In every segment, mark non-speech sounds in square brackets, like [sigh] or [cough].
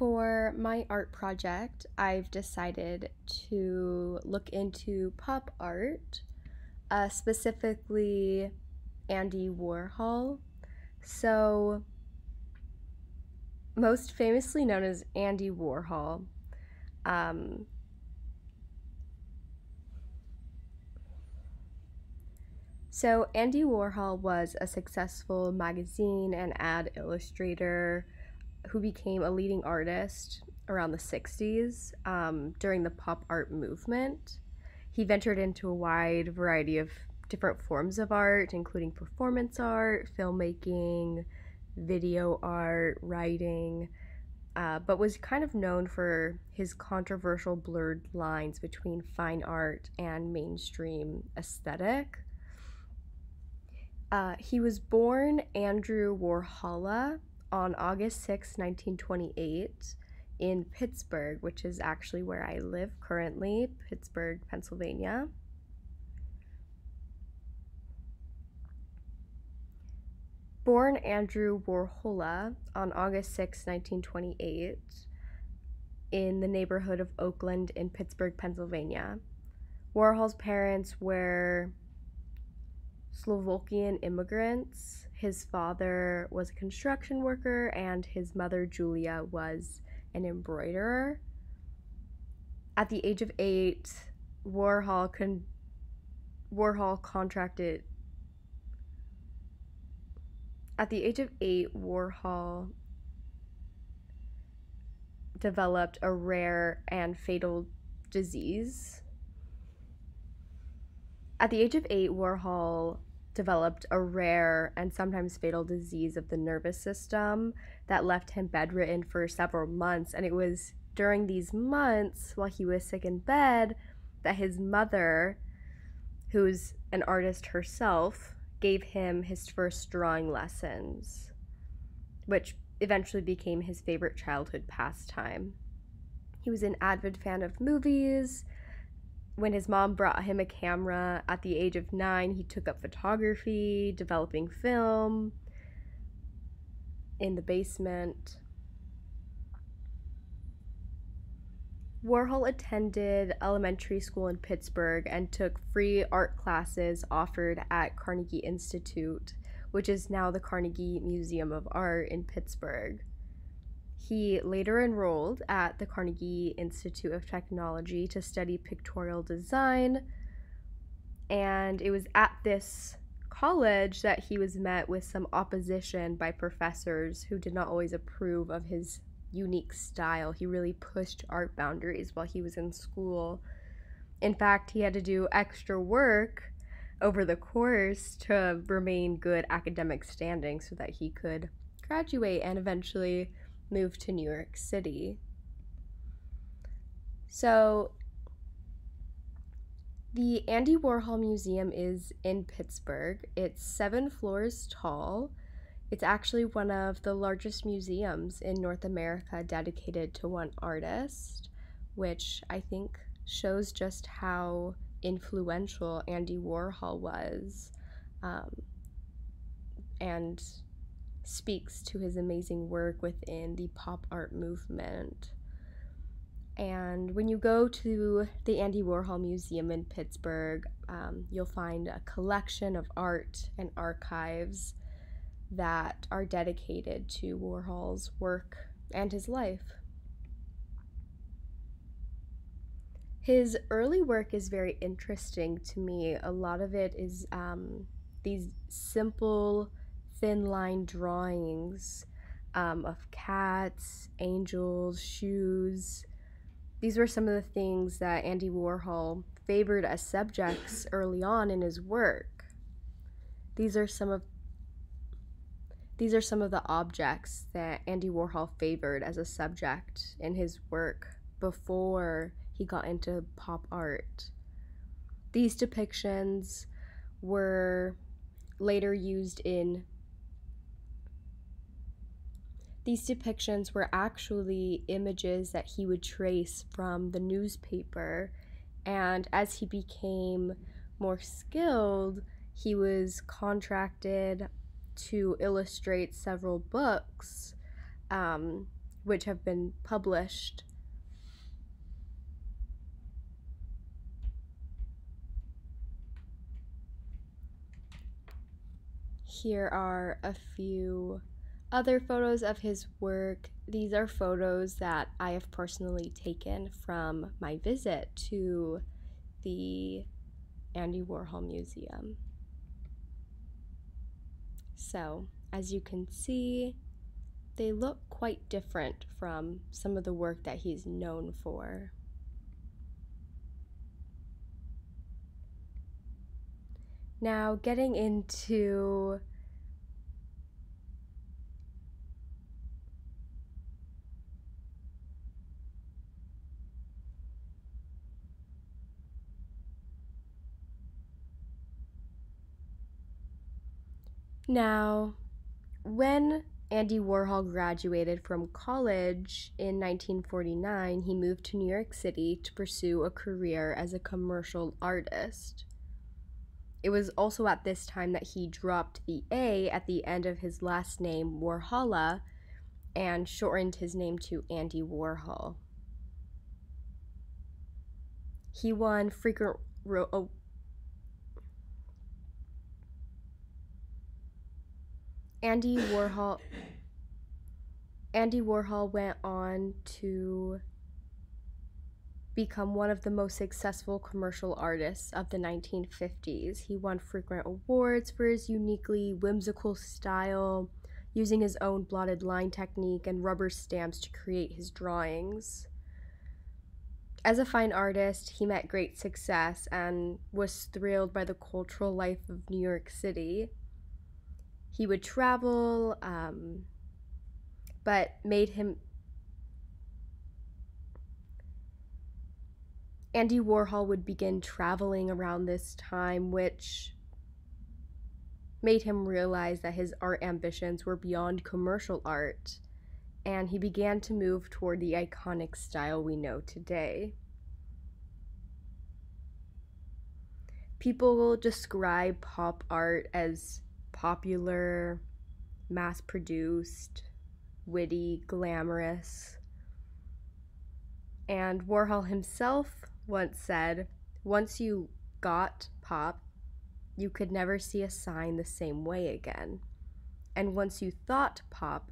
For my art project, I've decided to look into pop art, uh, specifically Andy Warhol. So, most famously known as Andy Warhol, um, So, Andy Warhol was a successful magazine and ad illustrator who became a leading artist around the 60s um, during the pop art movement. He ventured into a wide variety of different forms of art, including performance art, filmmaking, video art, writing, uh, but was kind of known for his controversial blurred lines between fine art and mainstream aesthetic. Uh, he was born Andrew Warhola on August 6, 1928, in Pittsburgh, which is actually where I live currently, Pittsburgh, Pennsylvania. Born Andrew Warhola on August 6, 1928, in the neighborhood of Oakland in Pittsburgh, Pennsylvania. Warhol's parents were Slovakian immigrants. His father was a construction worker, and his mother, Julia, was an embroiderer. At the age of eight, Warhol con- Warhol contracted. At the age of eight, Warhol developed a rare and fatal disease. At the age of eight, Warhol developed a rare and sometimes fatal disease of the nervous system that left him bedridden for several months. And it was during these months, while he was sick in bed, that his mother, who's an artist herself, gave him his first drawing lessons, which eventually became his favorite childhood pastime. He was an avid fan of movies when his mom brought him a camera at the age of nine, he took up photography, developing film in the basement. Warhol attended elementary school in Pittsburgh and took free art classes offered at Carnegie Institute, which is now the Carnegie Museum of Art in Pittsburgh. He later enrolled at the Carnegie Institute of Technology to study pictorial design. And it was at this college that he was met with some opposition by professors who did not always approve of his unique style. He really pushed art boundaries while he was in school. In fact, he had to do extra work over the course to remain good academic standing so that he could graduate and eventually moved to New York City. So, the Andy Warhol Museum is in Pittsburgh. It's seven floors tall. It's actually one of the largest museums in North America dedicated to one artist, which I think shows just how influential Andy Warhol was. Um, and speaks to his amazing work within the pop art movement. And when you go to the Andy Warhol Museum in Pittsburgh, um, you'll find a collection of art and archives that are dedicated to Warhol's work and his life. His early work is very interesting to me. A lot of it is um, these simple thin line drawings um, of cats, angels, shoes. These were some of the things that Andy Warhol favored as subjects [coughs] early on in his work. These are some of these are some of the objects that Andy Warhol favored as a subject in his work before he got into pop art. These depictions were later used in these depictions were actually images that he would trace from the newspaper. And as he became more skilled, he was contracted to illustrate several books. Um, which have been published. Here are a few other photos of his work. These are photos that I have personally taken from my visit to the Andy Warhol Museum. So, as you can see, they look quite different from some of the work that he's known for. Now, getting into Now, when Andy Warhol graduated from college in 1949, he moved to New York City to pursue a career as a commercial artist. It was also at this time that he dropped the A at the end of his last name, Warhola, and shortened his name to Andy Warhol. He won frequent ro- oh, Andy Warhol Andy Warhol went on to become one of the most successful commercial artists of the 1950s. He won frequent awards for his uniquely whimsical style, using his own blotted line technique and rubber stamps to create his drawings. As a fine artist, he met great success and was thrilled by the cultural life of New York City he would travel, um, but made him. Andy Warhol would begin traveling around this time, which made him realize that his art ambitions were beyond commercial art, and he began to move toward the iconic style we know today. People will describe pop art as popular, mass produced, witty, glamorous. And Warhol himself once said, once you got pop, you could never see a sign the same way again. And once you thought pop,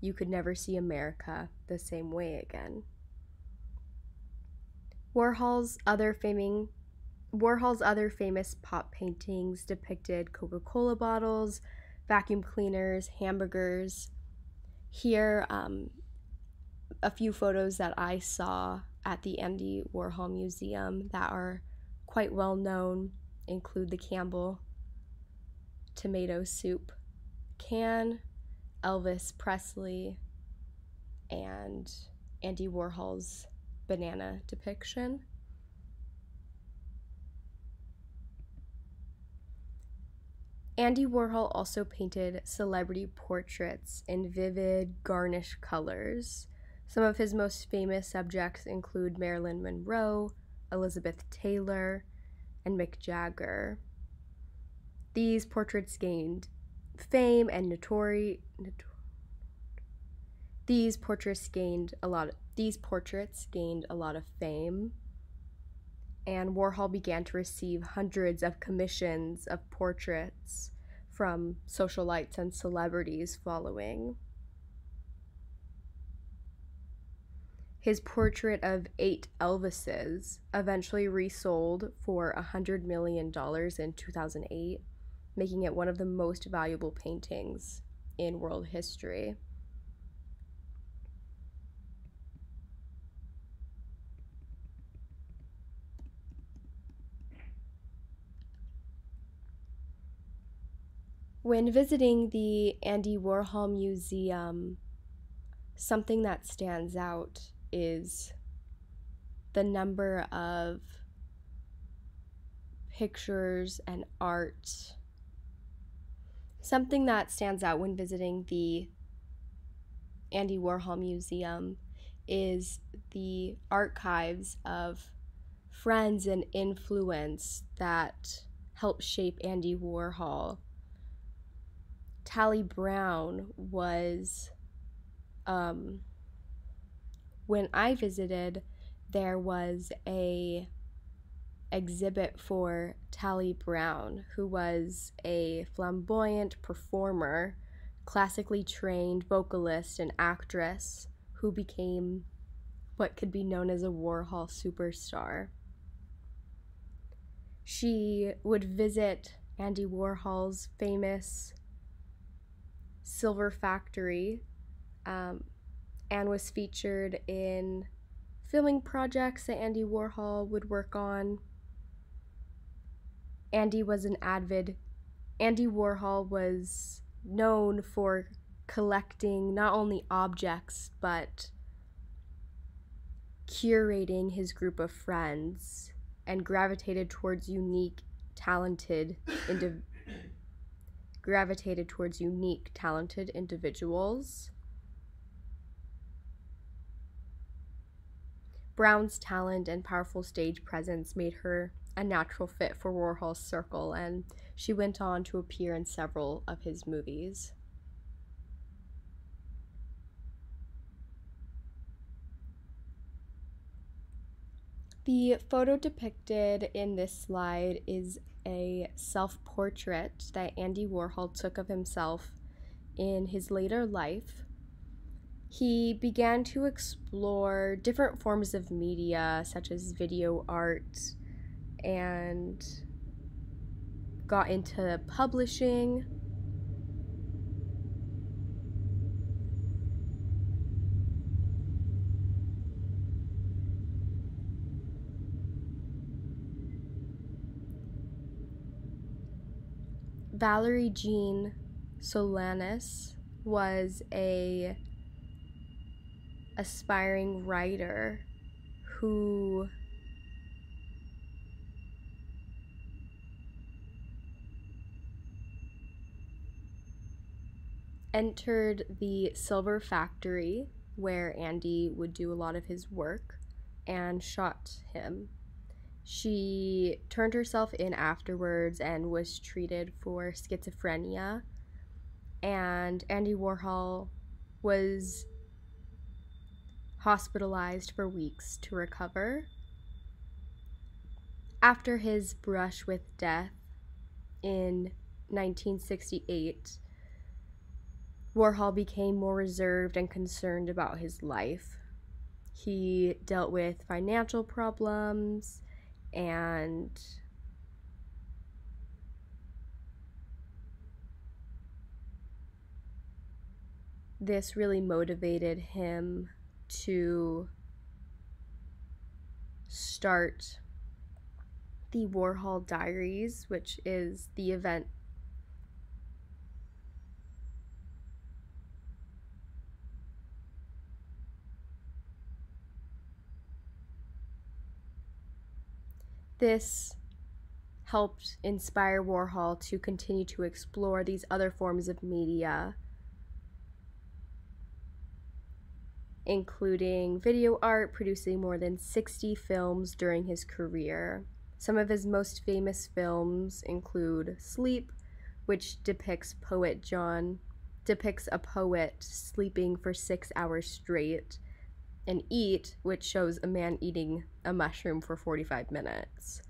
you could never see America the same way again. Warhol's other faming Warhol's other famous pop paintings depicted Coca Cola bottles, vacuum cleaners, hamburgers. Here, um, a few photos that I saw at the Andy Warhol Museum that are quite well known include the Campbell tomato soup can, Elvis Presley, and Andy Warhol's banana depiction. Andy Warhol also painted celebrity portraits in vivid, garnish colors. Some of his most famous subjects include Marilyn Monroe, Elizabeth Taylor, and Mick Jagger. These portraits gained fame and notori- these portraits gained a lot of, these portraits gained a lot of fame and Warhol began to receive hundreds of commissions of portraits from socialites and celebrities following. His portrait of eight Elvises eventually resold for $100 million in 2008, making it one of the most valuable paintings in world history. When visiting the Andy Warhol Museum, something that stands out is the number of pictures and art. Something that stands out when visiting the Andy Warhol Museum is the archives of friends and influence that helped shape Andy Warhol. Tally Brown was um, when I visited, there was a exhibit for Tally Brown, who was a flamboyant performer, classically trained vocalist and actress who became what could be known as a Warhol superstar. She would visit Andy Warhol's famous silver factory um, and was featured in filming projects that Andy Warhol would work on. Andy was an avid Andy Warhol was known for collecting not only objects but curating his group of friends and gravitated towards unique talented indiv- gravitated towards unique talented individuals Brown's talent and powerful stage presence made her a natural fit for Warhol's circle, and she went on to appear in several of his movies. The photo depicted in this slide is a self portrait that Andy Warhol took of himself in his later life he began to explore different forms of media, such as video art, and got into publishing. Valerie Jean Solanas was a aspiring writer who entered the silver factory where Andy would do a lot of his work and shot him. She turned herself in afterwards and was treated for schizophrenia. And Andy Warhol was hospitalized for weeks to recover. After his brush with death in 1968, Warhol became more reserved and concerned about his life. He dealt with financial problems and this really motivated him to start the Warhol Diaries, which is the event This helped inspire Warhol to continue to explore these other forms of media including video art, producing more than 60 films during his career. Some of his most famous films include Sleep, which depicts poet John depicts a poet sleeping for 6 hours straight, and Eat, which shows a man eating a mushroom for 45 minutes.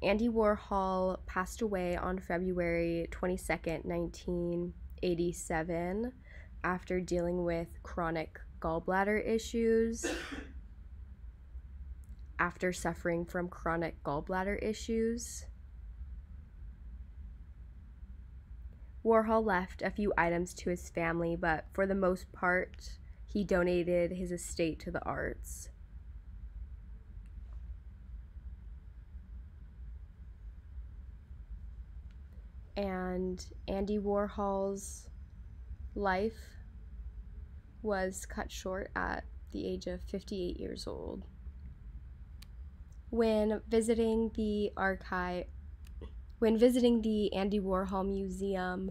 Andy Warhol passed away on February 22nd, 1987 after dealing with chronic gallbladder issues, [coughs] after suffering from chronic gallbladder issues. Warhol left a few items to his family, but for the most part, he donated his estate to the arts. And Andy Warhol's life was cut short at the age of 58 years old. When visiting the archive, when visiting the Andy Warhol Museum,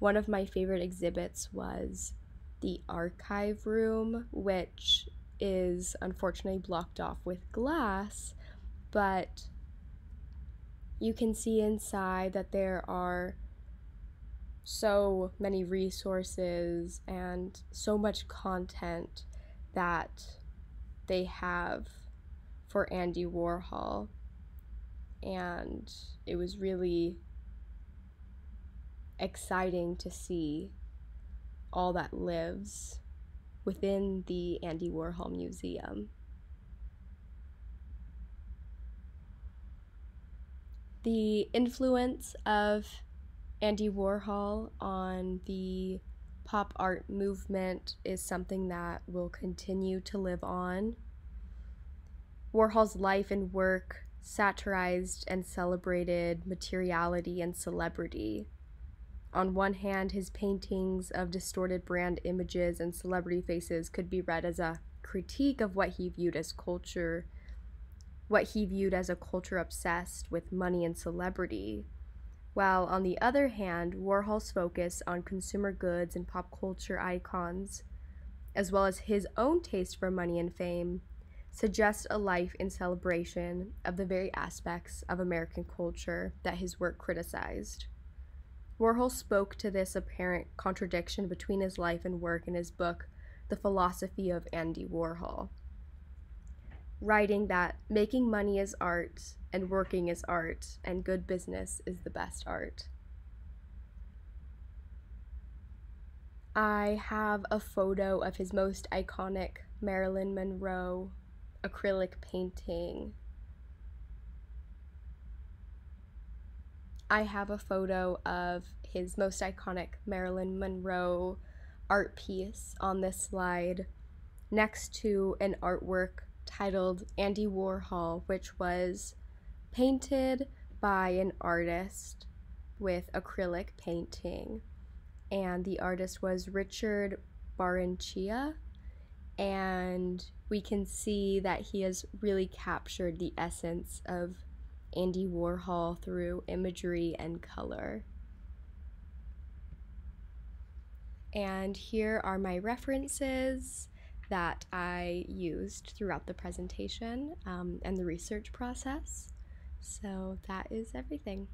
one of my favorite exhibits was the archive room, which is unfortunately blocked off with glass, but you can see inside that there are so many resources and so much content that they have for Andy Warhol. And it was really exciting to see all that lives within the Andy Warhol Museum. The influence of Andy Warhol on the pop art movement is something that will continue to live on. Warhol's life and work satirized and celebrated materiality and celebrity. On one hand, his paintings of distorted brand images and celebrity faces could be read as a critique of what he viewed as culture, what he viewed as a culture obsessed with money and celebrity while on the other hand, Warhol's focus on consumer goods and pop culture icons, as well as his own taste for money and fame, suggests a life in celebration of the very aspects of American culture that his work criticized. Warhol spoke to this apparent contradiction between his life and work in his book, The Philosophy of Andy Warhol writing that making money is art and working is art and good business is the best art. I have a photo of his most iconic Marilyn Monroe acrylic painting. I have a photo of his most iconic Marilyn Monroe art piece on this slide next to an artwork titled Andy Warhol, which was painted by an artist with acrylic painting. And the artist was Richard Barranchia. And we can see that he has really captured the essence of Andy Warhol through imagery and color. And here are my references that I used throughout the presentation um, and the research process. So that is everything.